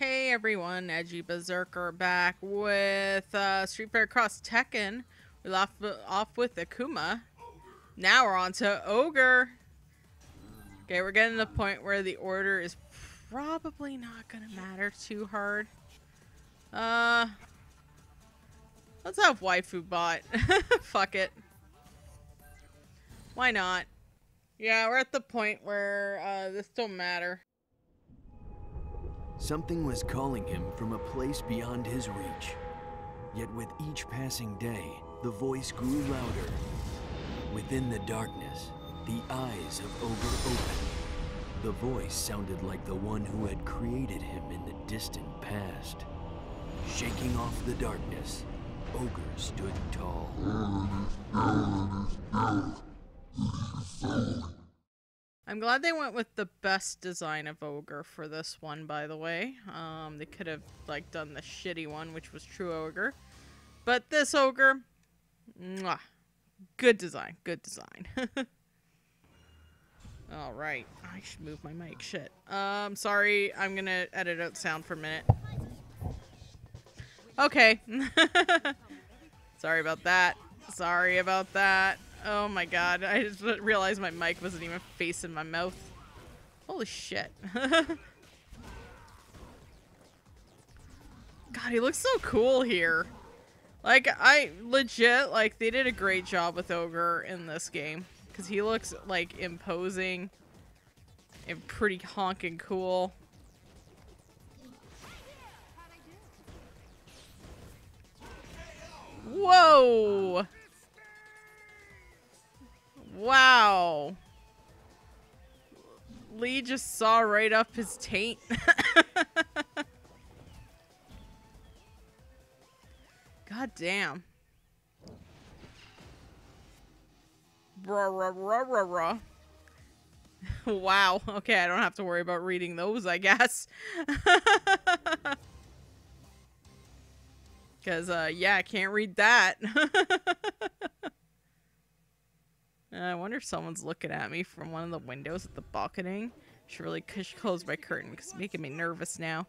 Hey everyone, Edgey Berzerker back with uh, Street Fighter Cross Tekken. We left off with Akuma. Now we're on to Ogre. Okay, we're getting to the point where the order is probably not gonna matter too hard. Uh, let's have waifu bot. Fuck it. Why not? Yeah, we're at the point where uh, this don't matter. Something was calling him from a place beyond his reach. Yet with each passing day, the voice grew louder. Within the darkness, the eyes of Ogre opened. The voice sounded like the one who had created him in the distant past. Shaking off the darkness, Ogre stood tall. I'm glad they went with the best design of Ogre for this one, by the way. Um, they could have, like, done the shitty one, which was True Ogre. But this Ogre, mwah, good design, good design. Alright, I should move my mic, shit. Um, sorry, I'm gonna edit out sound for a minute. Okay. sorry about that. Sorry about that. Oh my god, I just realized my mic wasn't even facing my mouth. Holy shit. god, he looks so cool here. Like, I legit, like, they did a great job with Ogre in this game. Because he looks, like, imposing and pretty honking cool. Whoa! Wow. Lee just saw right up his taint. God damn. Bruh, bruh, bruh, bruh, wow. Okay, I don't have to worry about reading those, I guess. Because, uh, yeah, I can't read that. I wonder if someone's looking at me from one of the windows at the balcony. Should really close my curtain because it's making me nervous now.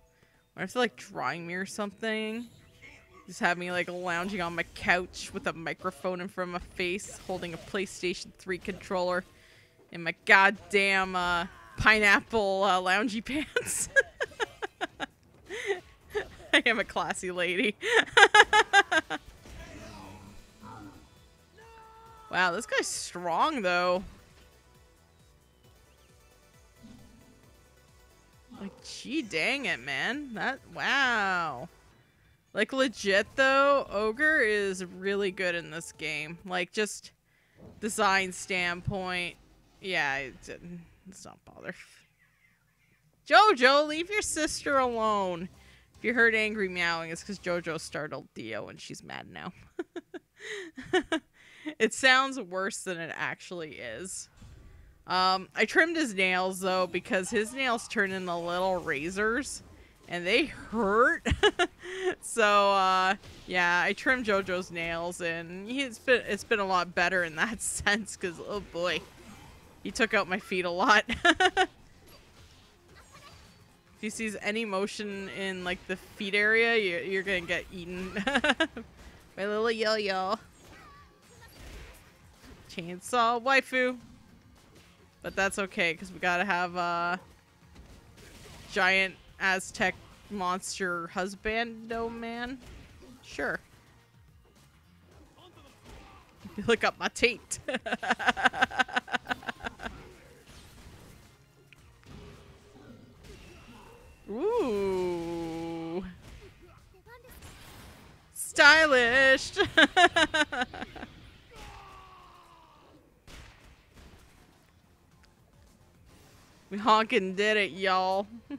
Wonder if they're like drawing me or something. Just have me like lounging on my couch with a microphone in front of my face, holding a PlayStation 3 controller in my goddamn uh, pineapple uh, loungy pants. I am a classy lady. Wow, this guy's strong, though. Like, gee dang it, man. That, wow. Like, legit, though, Ogre is really good in this game. Like, just design standpoint. Yeah, it's, it's not bother. Jojo, leave your sister alone. If you heard angry meowing, it's because Jojo startled Theo and she's mad now. it sounds worse than it actually is. Um, I trimmed his nails though because his nails turn into little razors and they hurt. so uh, yeah, I trimmed JoJo's nails and it's been it's been a lot better in that sense because oh boy, he took out my feet a lot. if he sees any motion in like the feet area, you're, you're gonna get eaten. my little yo-yo. Chainsaw waifu. But that's okay, because we gotta have a uh, giant Aztec monster husbando man. Sure. Look up my taint. Ooh. Stylish. We honkin' did it, y'all.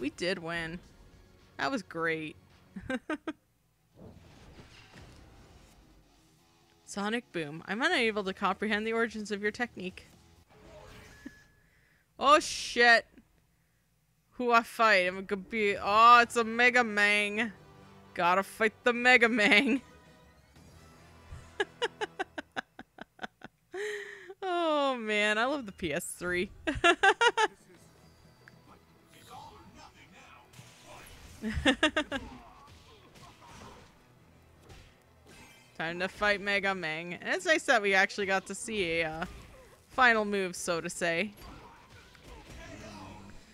we did win. That was great. Sonic Boom. I'm unable to comprehend the origins of your technique. oh shit. Who I fight? I'm gonna be- Oh, it's a Mega Mang. Gotta fight the Mega Mang. Man, I love the PS3. Time to fight Mega Ming. And it's nice that we actually got to see a uh, final move, so to say.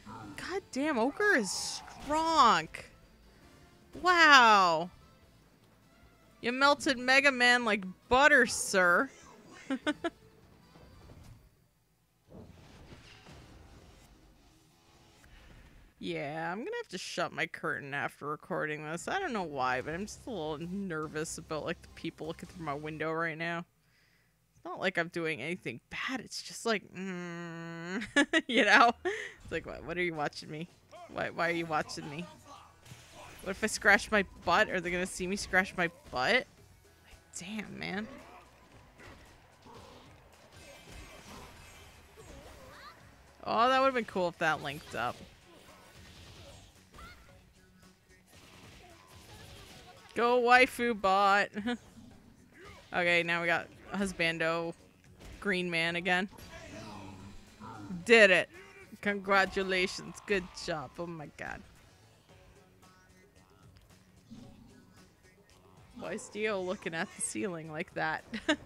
God damn, Ogre is strong. Wow. You melted Mega Man like butter, sir. Yeah, I'm gonna have to shut my curtain after recording this. I don't know why, but I'm just a little nervous about like the people looking through my window right now. It's not like I'm doing anything bad. It's just like, mm, you know, it's like, what, what are you watching me? Why, why are you watching me? What if I scratch my butt? Are they gonna see me scratch my butt? Like, damn, man. Oh, that would have been cool if that linked up. Go waifu bot. okay, now we got husbando green man again. Did it. Congratulations. Good job. Oh my god. Why is Dio looking at the ceiling like that?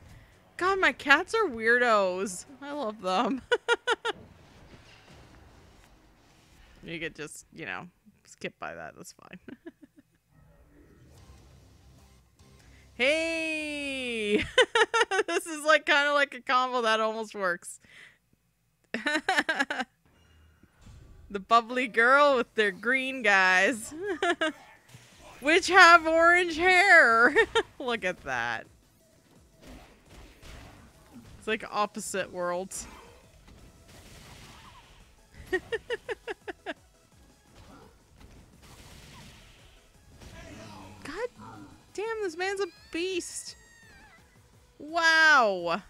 god, my cats are weirdos. I love them. you could just, you know, skip by that. That's fine. Hey! this is like kind of like a combo that almost works. the bubbly girl with their green guys. Which have orange hair. Look at that. It's like opposite worlds. Damn, this man's a beast. Wow.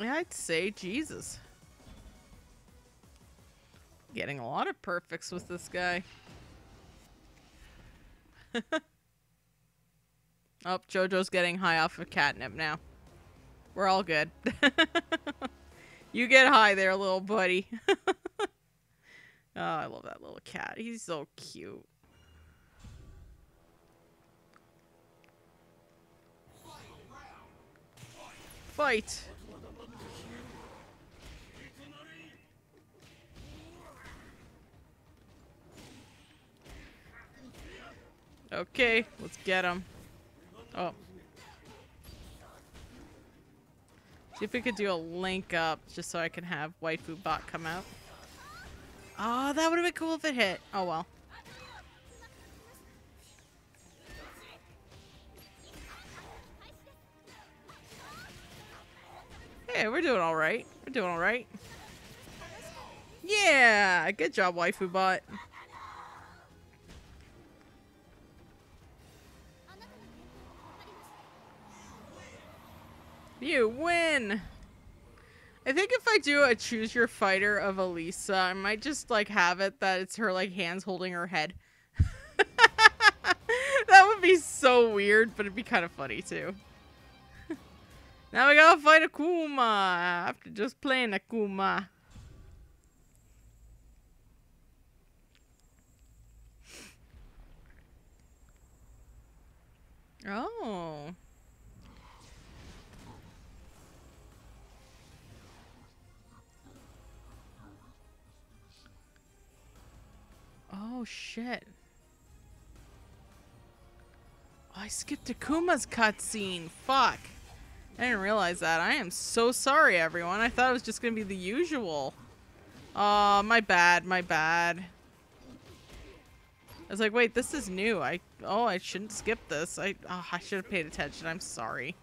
I'd say Jesus. Getting a lot of perfects with this guy. oh, Jojo's getting high off of catnip now. We're all good. you get high there, little buddy. Oh, I love that little cat. He's so cute. Fight! Okay, let's get him. Oh. See if we could do a link up just so I can have Waifu Bot come out. Oh, that would have been cool if it hit. Oh, well. Hey, we're doing all right. We're doing all right. Yeah, good job, waifu bot. Do a choose your fighter of Elisa, I might just like have it that it's her like hands holding her head. that would be so weird, but it'd be kind of funny too. now we gotta fight Akuma after just playing Akuma. Oh. Oh, shit. Oh, I skipped Akuma's cutscene. Fuck. I didn't realize that. I am so sorry, everyone. I thought it was just to be the usual. Oh, my bad. My bad. I was like, wait, this is new. I Oh, I shouldn't skip this. I, oh, I should have paid attention. I'm sorry.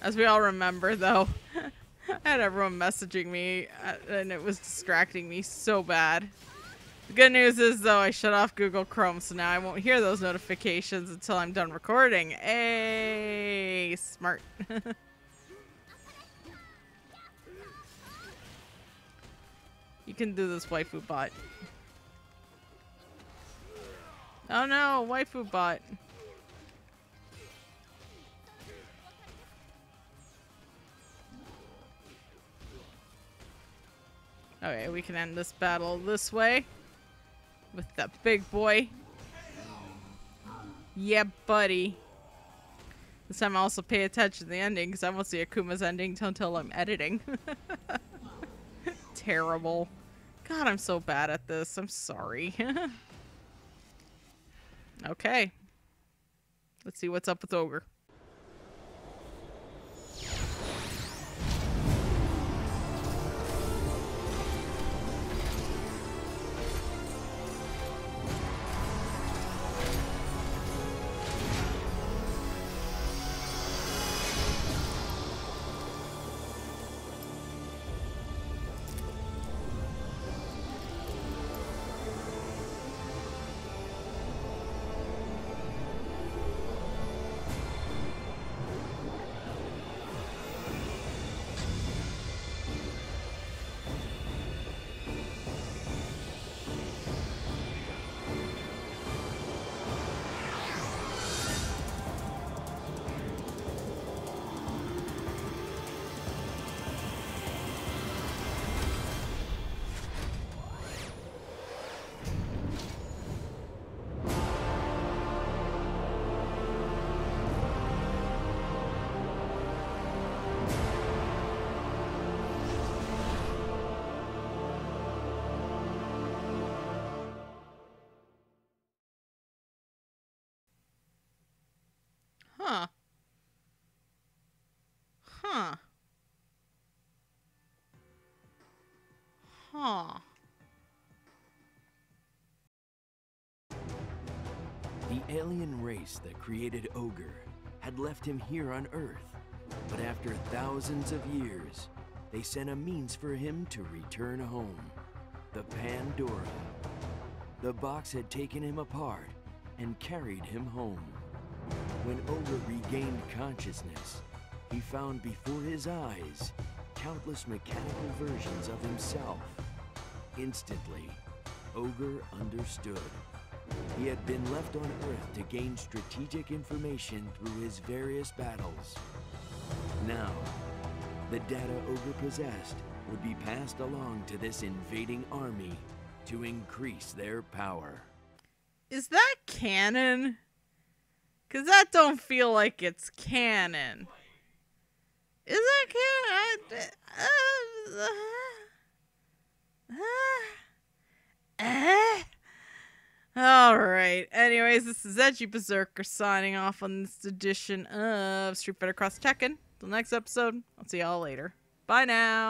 As we all remember, though, I had everyone messaging me, uh, and it was distracting me so bad. The good news is, though, I shut off Google Chrome, so now I won't hear those notifications until I'm done recording. Hey, smart. you can do this waifu bot. Oh no, waifu bot. Okay, we can end this battle this way. With the big boy. Yeah, buddy. This time I also pay attention to the ending because I won't see Akuma's ending until I'm editing. Terrible. God, I'm so bad at this. I'm sorry. okay. Let's see what's up with Ogre. Huh. Huh. Huh. The alien race that created Ogre had left him here on Earth, but after thousands of years, they sent a means for him to return home the Pandora. The box had taken him apart and carried him home. When Ogre regained consciousness, he found before his eyes countless mechanical versions of himself. Instantly, Ogre understood. He had been left on Earth to gain strategic information through his various battles. Now, the data Ogre possessed would be passed along to this invading army to increase their power. Is that canon? Cause that don't feel like it's canon. Is that canon? Uh, uh, uh, all right. Anyways, this is Edgey Berzerker signing off on this edition of Street Fighter Cross Tekken. Till next episode, I'll see y'all later. Bye now.